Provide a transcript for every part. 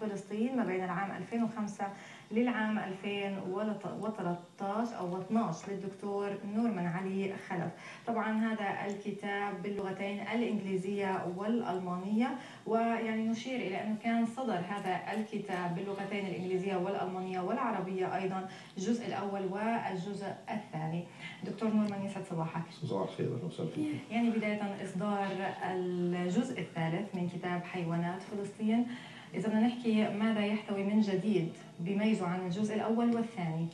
فلسطين ما بين العام 2005 للعام 2013 أو 12 للدكتور نورمان علي خلف. طبعا هذا الكتاب باللغتين الإنجليزية والألمانية ويعني نشير إلى أنه كان صدر هذا الكتاب باللغتين الإنجليزية والألمانية والعربية أيضا الجزء الأول والجزء الثاني. دكتور نورمان يسعد صباحك. صباح الخير أهلا وسهلا فيك. يعني بداية إصدار الجزء الثالث من كتاب حيوانات فلسطين. إذا بدنا نحكي ماذا يحتوي من جديد بيميزه عن الجزء الأول والثاني.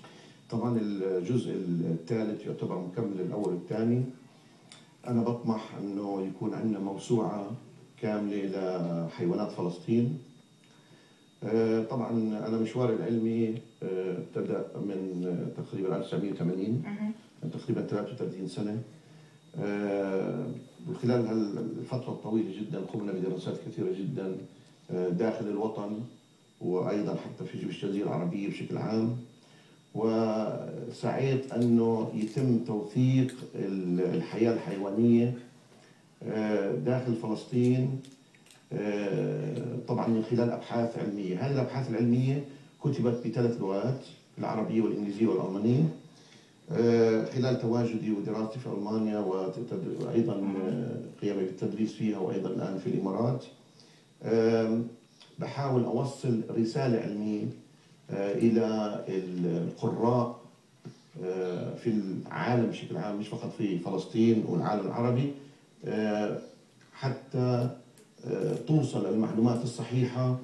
طبعا الجزء الثالث يعتبر مكمل الأول والثاني. أنا بطمح إنه يكون عندنا موسوعة كاملة لحيوانات فلسطين. آه، طبعا أنا مشواري العلمي آه، ابتدأ من تقريبا 1980 من تقريبا 33 سنة. آه، خلال هالفترة الطويلة جدا قمنا بدراسات كثيرة جدا. داخل الوطن وأيضا حتى في الجزيرة العربية بشكل عام. وسعيت أنه يتم توثيق الحياة الحيوانية آه، داخل فلسطين آه، طبعا من خلال أبحاث علمية، هذه الأبحاث العلمية كتبت بثلاث لغات العربية والإنجليزية والألمانية آه، خلال تواجدي ودراستي في ألمانيا وأيضا آه، قيامي بالتدريس فيها وأيضا الآن في الإمارات. بحاول أوصل رسالة علمية آه، إلى القراء آه، في العالم بشكل عام مش فقط في فلسطين والعالم العربي آه، حتى توصل المعلومات الصحيحة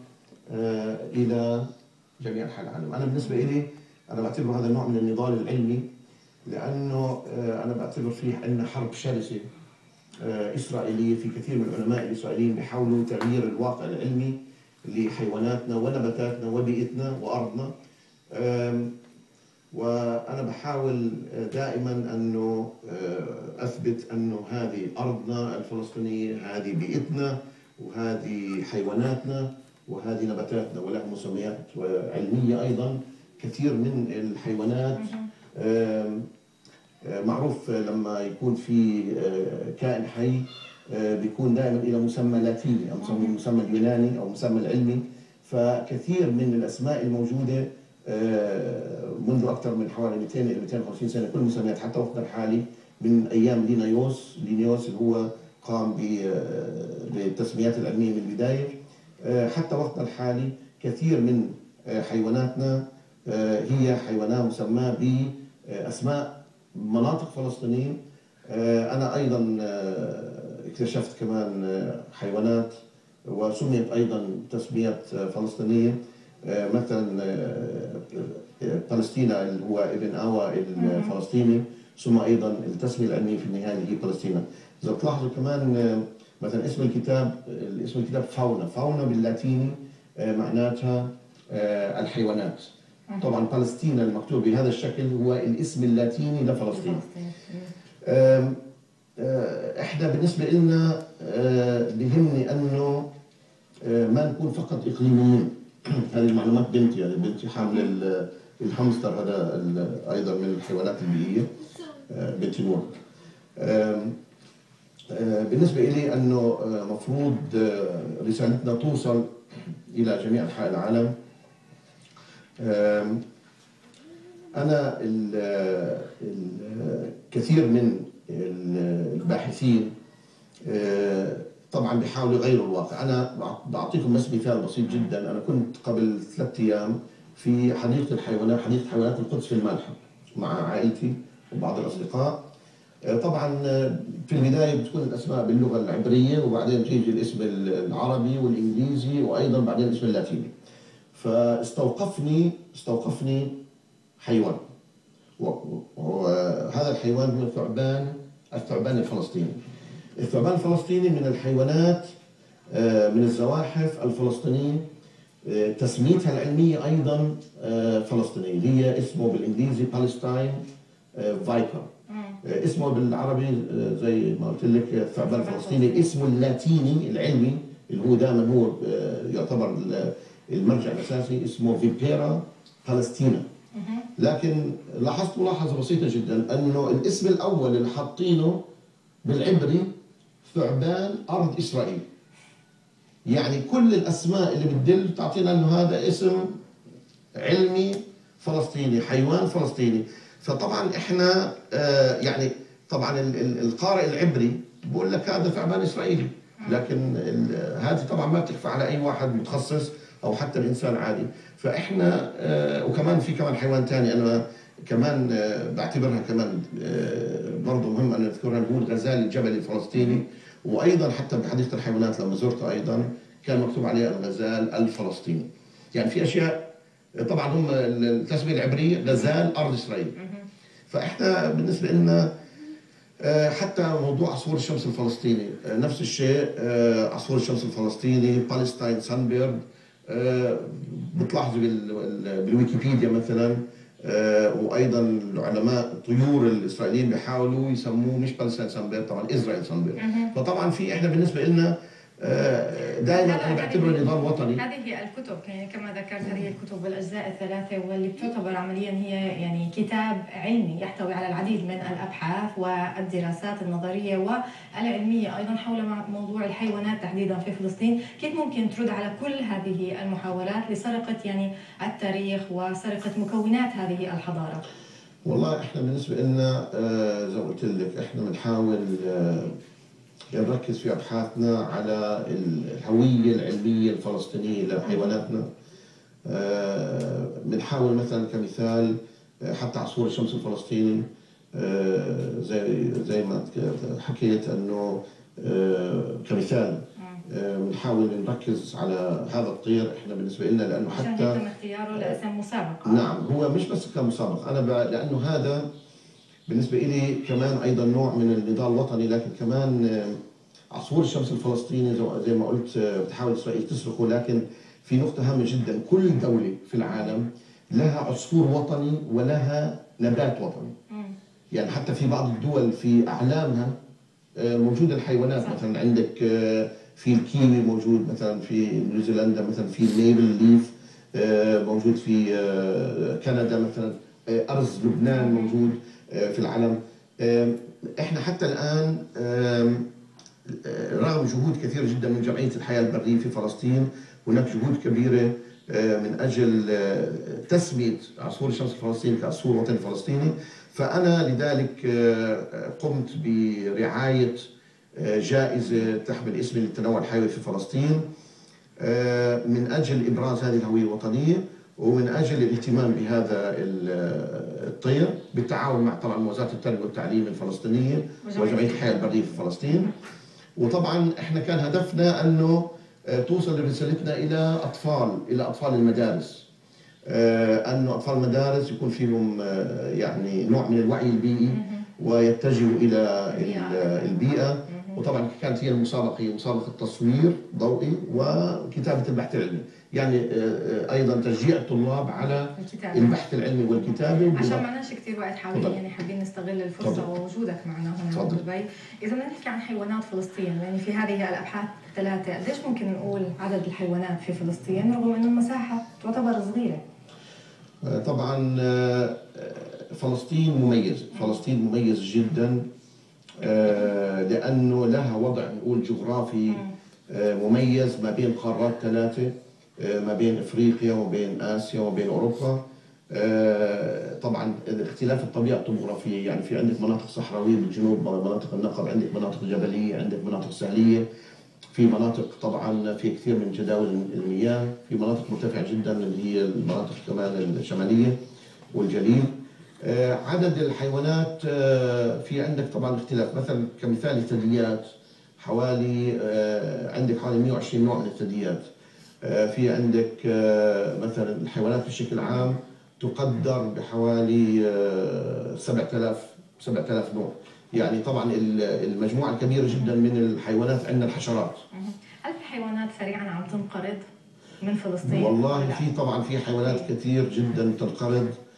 آه، إلى جميع أنحاء العالم، أنا بالنسبة لي أنا بعتبر هذا نوع من النضال العلمي لأنه آه، أنا بعتبر فيه عندنا حرب شرسة. آه، إسرائيلية في كثير من العلماء الإسرائيليين بيحاولوا تغيير الواقع العلمي لحيواناتنا ونباتاتنا وبيئتنا وأرضنا. آم، وأنا بحاول دائما أنه آه، أثبت أنه هذه أرضنا الفلسطينية هذه بيئتنا وهذه حيواناتنا وهذه نباتاتنا ولها مسميات علمية أيضا. كثير من الحيوانات معروف آه، لما يكون في آه، كائن حي آه، بيكون دائما إلى مسمى لاتيني أو مسمى مسمى اليوناني أو مسمى العلمي. فكثير من الأسماء الموجودة آه، منذ أكثر من حوالي 200 إلى 250 سنة كل المسميات حتى وقتنا الحالي من أيام لينايوس لينيوس اللي هو قام آه، بالتسميات العلمية من البداية. آه، حتى وقتنا الحالي كثير من آه، حيواناتنا آه، هي حيوانات مسماة بأسماء مناطق فلسطينية. آه، أنا أيضا آه، اكتشفت كمان آه، حيوانات وسميت أيضا تسميات فلسطينية. مثلا فلسطينا اللي هو ابن اوا الفلسطيني ثم أيضا التسمية العلميه في النهاية اللي هي فلسطينا إذا بتلاحظوا كمان مثلا اسم الكتاب اسم الكتاب فاونا. فاونا باللاتيني معناتها الحيوانات. طبعا فلسطين المكتوب بهذا الشكل هو الاسم اللاتيني لفلسطين. آه، إحنا بالنسبة لنا آه، بهمني أنه آه، ما نكون فقط إقليميين. هذه المعلومات بنتي يعني بنتي حامله ال- الهامستر هذا أيضا من الحيوانات البيئية. بنتي نور. بالنسبة لي أنه مفروض رسالتنا توصل إلى جميع أنحاء العالم. أنا ال- ال- كثير من ال- الباحثين طبعا بيحاولوا يغيروا الواقع. أنا بع- بعطيكم بس مثال بسيط جدا. أنا كنت قبل ثلاثة أيام في حديقة الحيوانات حديقة حيوانات القدس في الملحم مع عائلتي وبعض الأصدقاء. آه، طبعا آه، في البداية بتكون الأسماء باللغة العبرية وبعدين تيجي الاسم العربي والإنجليزي وأيضا بعدين الاسم اللاتيني. فاستوقفني استوقفني حيوان. وهذا الحيوان هو الثعبان الثعبان الفلسطيني. الثعبان الفلسطيني من الحيوانات آه، من الزواحف الفلسطينية. آه، تسميتها العلمية أيضا آه، فلسطينية. هي اسمه بالإنجليزي Palestine viper اسمه بالعربي زي ما قلت لك الثعبان الفلسطيني. اسمه اللاتيني العلمي اللي هو دائما هو يعتبر المرجع الأساسي اسمه Vipera palaestinae لكن لاحظت ملاحظة بسيطة جدا أنه الاسم الأول اللي حاطينه بالعبري ثعبان أرض إسرائيل. يعني كل الأسماء اللي بتدل بتعطينا إنه هذا اسم علمي فلسطيني حيوان فلسطيني. فطبعا إحنا آه، يعني طبعا ال- ال- القارئ العبري بقول لك هذا ثعبان إسرائيلي. لكن هذه طبعا ما بتخفى على أي واحد متخصص أو حتى الإنسان عادي. فإحنا آه، وكمان في كمان حيوان ثاني أنا كمان آه، بعتبرها كمان آه، برضه مهم ان نذكرها اللي هو الغزال الجبلي الفلسطيني. وأيضا حتى بحديقة الحيوانات لما زرته أيضا كان مكتوب عليها الغزال الفلسطيني. يعني في أشياء طبعا هم التسمية العبرية غزال أرض إسرائيل. فإحنا بالنسبة لنا حتى موضوع عصفور الشمس الفلسطيني نفس الشيء عصفور الشمس الفلسطيني Palestine sunbird بتلاحظوا بال- بالويكيبيديا مثلا آه، وأيضا العلماء الطيور الإسرائيليين بيحاولوا يسموه مش Palestine sunbird طبعا Israel sunbird فطبعا في إحنا بالنسبة لنا دائما أنا بعتبره نضال وطني هذه الكتب يعني كما ذكرت هذه الكتب بالاجزاء الثلاثة واللي بتعتبر عمليا هي يعني كتاب علمي يحتوي على العديد من الأبحاث والدراسات النظرية والعلمية أيضا حول موضوع الحيوانات تحديدا في فلسطين، كيف ممكن ترد على كل هذه المحاولات لسرقة يعني التاريخ وسرقة مكونات هذه الحضارة؟ والله إحنا بالنسبة لنا آه، زي ما قلت لك إحنا بنحاول آه، نركز في أبحاثنا على الهوية العلمية الفلسطينية لحيواناتنا آه، بنحاول مثلا كمثال آه، حتى عصفور الشمس الفلسطيني آه، زي زي ما حكيت أنه كمثال. بنحاول نركز على هذا الطير إحنا بالنسبة لنا لأنه حتى يتم اختياره لاسم مسابقة. نعم هو مش بس كمسابقة أنا ب... لأنه هذا بالنسبة إلي كمان أيضا نوع من النضال الوطني لكن كمان آه، عصفور الشمس الفلسطيني زي- ما قلت آه، بتحاول إسرائيل تسرقه لكن في نقطة هامة جدا كل دولة في العالم لها عصفور وطني ولها نبات وطني. يعني حتى في بعض الدول في أعلامها آه، موجود الحيوانات. مثلا عندك في الكيوي موجود مثلا في نيوزيلندا مثلا في ال maple leaf موجود في كندا مثلا أرز لبنان موجود في العلم آه، إحنا حتى الآن آم، آه، رغم جهود كثيرة جدا من جمعية الحياة البرية في فلسطين هناك جهود كبيرة آه، من أجل آه، تسمية عصفور الشمس الفلسطيني كعصفور وطني فلسطيني. فأنا لذلك آه، قمت برعاية آه، جائزة تحمل اسم التنوع الحيوي في فلسطين آه، من أجل إبراز هذه الهوية الوطنية. ومن أجل الاهتمام بهذا ال- الطير بالتعاون مع طبعا وزارة التربية والتعليم الفلسطينية وجمعية الحياة البرية في فلسطين. وطبعا إحنا كان هدفنا أنه آه، توصل رسالتنا إلى أطفال إلى أطفال المدارس. آه، أنه أطفال المدارس يكون فيهم آه، يعني نوع من الوعي البيئي ويتجهوا إلى ال- البيئة. وطبعا كانت هي المسابقة هي مسابقة تصوير ضوئي وكتابة البحث العلمي. يعني آه، آه، أيضا تشجيع الطلاب على الكتاب البحث العلمي والكتابة. عشان معناش كثير وقت حابين. يعني حابين نستغل الفرصة تفضل. ووجودك معنا هنا تفضل. بدبي إذا بدنا نحكي عن حيوانات فلسطين يعني في هذه الأبحاث الثلاثة قديش ممكن نقول عدد الحيوانات في فلسطين؟ رغم إنه المساحة تعتبر صغيرة. طبعا آه، فلسطين مميزة فلسطين مميز جدا آه، لأنه لها وضع نقول جغرافي آه، مميز ما بين قارات ثلاثة آه، ما بين إفريقيا وما بين آسيا وما بين أوروبا. آه، طبعا اختلاف الطبيعة الطبوغرافية يعني في عندك مناطق صحراوية بالجنوب مناطق النقب عندك مناطق جبلية عندك مناطق سهلية في مناطق طبعا في كثير من جداول المياه في مناطق مرتفعة جدا اللي هي المناطق كمان الشمالية والجليل عدد الحيوانات آه، في عندك طبعا اختلاف. مثلا كمثال الثدييات حوالي آه، عندك حوالي 120 نوع من الثدييات. آه، في عندك آه، مثلا الحيوانات بشكل عام تقدر بحوالي آه، 7000 7000 نوع. يعني طبعا ال- المجموعة الكبيرة جدا من الحيوانات عندنا الحشرات. هل في حيوانات سريعا عم تنقرض من فلسطين؟ والله. في طبعا في حيوانات كثير جدا تنقرض. آه،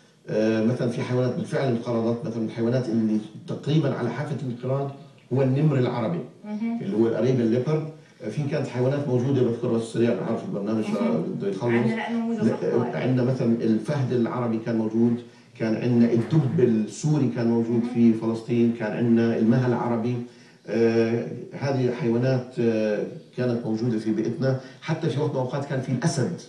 مثلا في حيوانات بالفعل انقرضت مثلا الحيوانات اللي تقريبا على حافة الانقراض هو النمر العربي اللي هو ال Arabian leopard في كانت حيوانات موجودة؟ بذكرها بس سريع عارف البرنامج بده يخلص. عندنا مثلا الفهد العربي كان موجود كان عندنا الدب السوري كان موجود في فلسطين كان عندنا المها العربي. آه، هذه حيوانات آه، كانت موجودة في بيئتنا. حتى في وقت من الأوقات كان في الأسد.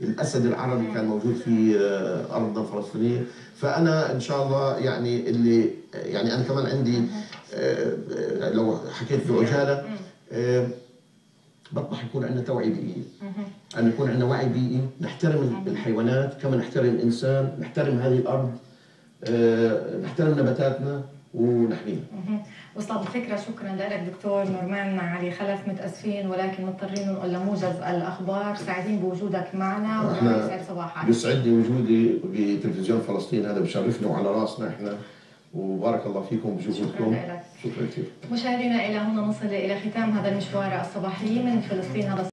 الأسد العربي كان موجود في آه، ارضنا الفلسطينيه فأنا إن شاء الله يعني اللي يعني أنا كمان عندي آه، آه، لو حكيت بعجاله بطمح يكون عندنا توعيه بيئيه أن يكون عندنا وعي بيئي نحترم الحيوانات كما نحترم الإنسان. نحترم هذه الأرض. نحترم نباتاتنا. ونحميها وصلت الفكرة شكرا لك دكتور نورمان علي خلف متأسفين ولكن مضطرين نقول لموجز الأخبار. سعيدين بوجودك معنا ويسعد صباحك. بيسعدني وجودي بتلفزيون فلسطين. هذا بشرفنا وعلى رأسنا إحنا. وبارك الله فيكم بجهودكم شكرا لك. شكرا كثير. مشاهدينا إلى هنا نصل إلى ختام هذا المشوار الصباحي من فلسطين. هذا